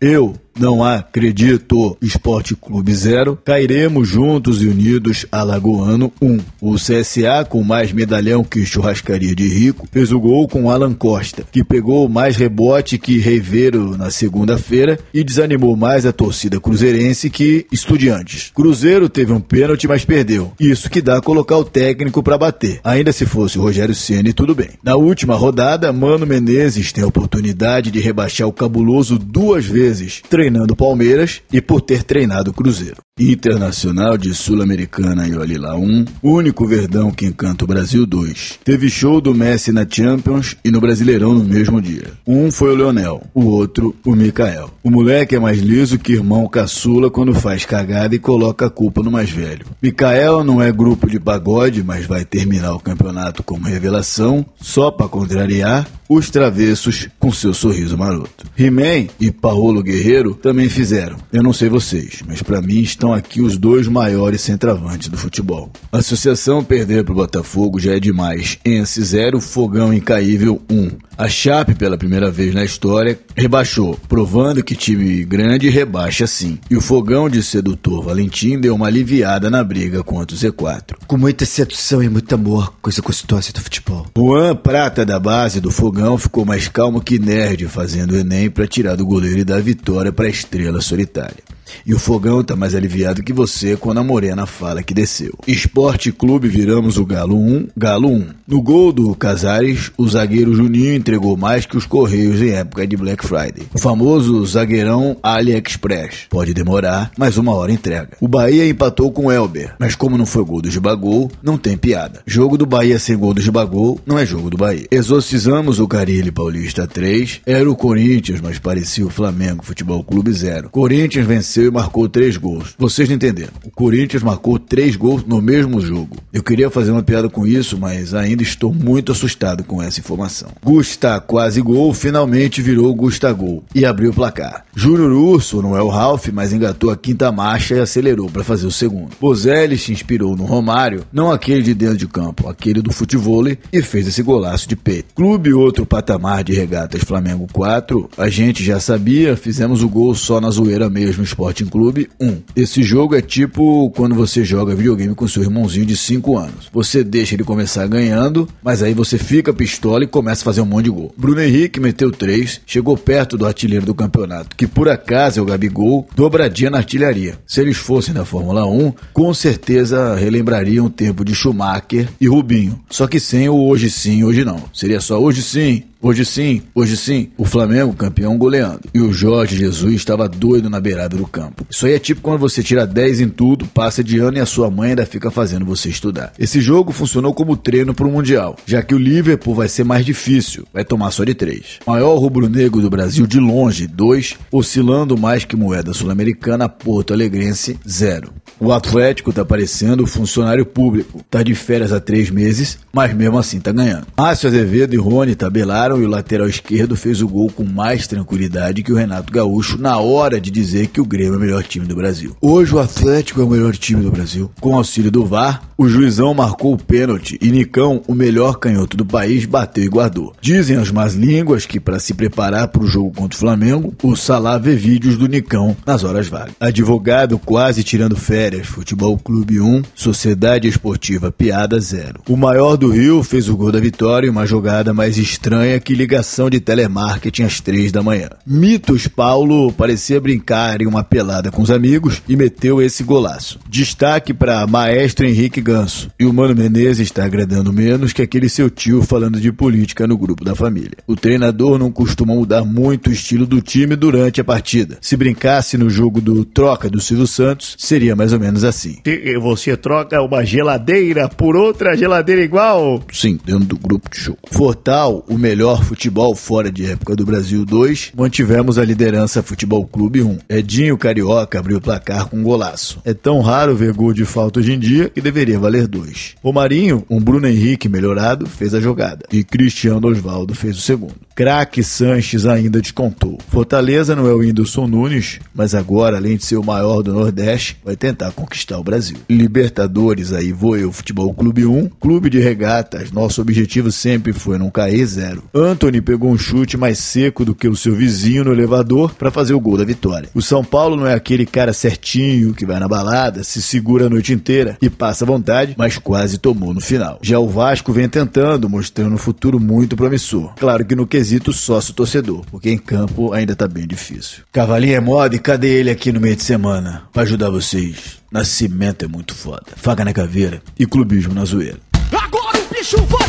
Eu não acredito. Esporte Clube 0. Cairemos juntos e unidos Alagoano 1. Um. O CSA, com mais medalhão que churrascaria de rico, fez o gol com Alan Costa, que pegou mais rebote que Reiveiro na segunda-feira e desanimou mais a torcida cruzeirense que Estudiantes. Cruzeiro teve um pênalti, mas perdeu. Isso que dá colocar o técnico para bater. Ainda se fosse o Rogério Ceni, tudo bem. Na última rodada, Mano Menezes tem a oportunidade de rebaixar o cabuloso duas vezes, treinando Palmeiras e por ter treinado o Cruzeiro. Internacional de Sul-Americana e olhe lá 1, único Verdão que encanta o Brasil 2. Teve show do Messi na Champions e no Brasileirão no mesmo dia. Um foi o Leonel, o outro o Mikael. O moleque é mais liso que irmão caçula quando faz cagada e coloca a culpa no mais velho. Mikael não é grupo de pagode, mas vai terminar o campeonato como revelação, só para contrariar os travessos com seu sorriso maroto. He-Man e Paulo Guerreiro também fizeram. Eu não sei vocês, mas para mim estão aqui os dois maiores centravantes do futebol. A associação perder para o Botafogo já é demais. Ence 0, Fogão Incaível 1. Um. A Chape, pela primeira vez na história, rebaixou, provando que time grande rebaixa sim. E o fogão de sedutor Valentim deu uma aliviada na briga contra o Z4. Com muita sedução e muito amor, coisa gostosa do futebol. Juan Prata da base do fogão ficou mais calmo que nerd fazendo o Enem para tirar do goleiro e dar vitória para a estrela solitária. E o fogão tá mais aliviado que você quando a Morena fala que desceu. Esporte Clube viramos o Galo 1, Galo 1. No gol do Casares, o zagueiro Juninho entregou mais que os Correios em época de Black Friday. O famoso zagueirão AliExpress. Pode demorar, mas uma hora entrega. O Bahia empatou com o Elber, mas como não foi gol do Gibagol, não tem piada. Jogo do Bahia sem gol do Gibagol não é jogo do Bahia. Exorcizamos o Carilli Paulista 3, era o Corinthians, mas parecia o Flamengo Futebol Clube 0. Corinthians venceu venceu e marcou três gols. Vocês não entenderam. O Corinthians marcou três gols no mesmo jogo. Eu queria fazer uma piada com isso, mas ainda estou muito assustado com essa informação. Gusta quase gol finalmente virou Gustagol e abriu o placar. Júnior Urso não é o Ralph, mas engatou a quinta marcha e acelerou para fazer o segundo. Bozelli se inspirou no Romário, não aquele de dentro de campo, aquele do futebol e fez esse golaço de peito. Clube outro patamar de regatas Flamengo 4, a gente já sabia, fizemos o gol só na zoeira mesmo, esporte Sporting Clube 1. Esse jogo é tipo quando você joga videogame com seu irmãozinho de 5 anos. Você deixa ele começar ganhando, mas aí você fica pistola e começa a fazer um monte de gol. Bruno Henrique meteu 3, chegou perto do artilheiro do campeonato, que por acaso é o Gabigol, dobradinha na artilharia. Se eles fossem da Fórmula 1, com certeza relembrariam o tempo de Schumacher e Rubinho. Só que sem o hoje sim, hoje não. Seria só hoje sim, Hoje sim, hoje sim, o Flamengo campeão goleando. E o Jorge Jesus estava doido na beirada do campo. Isso aí é tipo quando você tira 10 em tudo, passa de ano e a sua mãe ainda fica fazendo você estudar. Esse jogo funcionou como treino para o Mundial, já que o Liverpool vai ser mais difícil, vai tomar só de 3. Maior rubro-negro do Brasil de longe, 2, oscilando mais que moeda sul-americana, Porto Alegrense, 0. O Atlético tá parecendo funcionário público, tá de férias há três meses, mas mesmo assim tá ganhando. Márcio Azevedo e Rony tabelaram e o lateral esquerdo fez o gol com mais tranquilidade que o Renato Gaúcho na hora de dizer que o Grêmio é o melhor time do Brasil. Hoje o Atlético é o melhor time do Brasil. Com auxílio do VAR, o juizão marcou o pênalti e Nicão, o melhor canhoto do país, bateu e guardou. Dizem as más línguas que para se preparar para o jogo contra o Flamengo, o Salá vê vídeos do Nicão nas horas vagas. Advogado quase tirando férias, Futebol Clube 1, Sociedade Esportiva Piada 0. O maior do Rio fez o gol da vitória e uma jogada mais estranha que ligação de telemarketing às três da manhã. Mitos Paulo parecia brincar em uma pelada com os amigos e meteu esse golaço. Destaque para Maestro Henrique Ganso. E o Mano Menezes está agradando menos que aquele seu tio falando de política no grupo da família. O treinador não costuma mudar muito o estilo do time durante a partida. Se brincasse no jogo do troca do Silvio Santos, seria mais ou menos assim. E você troca uma geladeira por outra geladeira igual? Sim, dentro do grupo de jogo. Fortal, o melhor melhor futebol fora de época do Brasil 2, mantivemos a liderança Futebol Clube 1. Edinho Carioca abriu o placar com um golaço. É tão raro ver gol de falta hoje em dia que deveria valer dois. Romarinho, um Bruno Henrique melhorado, fez a jogada. E Cristiano Osvaldo fez o segundo. Craque Sanches ainda descontou. Fortaleza não é o Whindersson Nunes, mas agora, além de ser o maior do Nordeste, vai tentar conquistar o Brasil. Libertadores, aí vou eu, Futebol Clube 1, Clube de Regatas, nosso objetivo sempre foi não cair zero. Anthony pegou um chute mais seco do que o seu vizinho no elevador para fazer o gol da vitória. O São Paulo não é aquele cara certinho que vai na balada, se segura a noite inteira e passa vontade, mas quase tomou no final. Já o Vasco vem tentando, mostrando um futuro muito promissor. Claro que no quesito sócio-torcedor, porque em campo ainda tá bem difícil. Cavalinho é moda e cadê ele aqui no meio de semana? Pra ajudar vocês. Nascimento é muito foda. Faca na caveira e clubismo na zoeira. Agora o bicho vai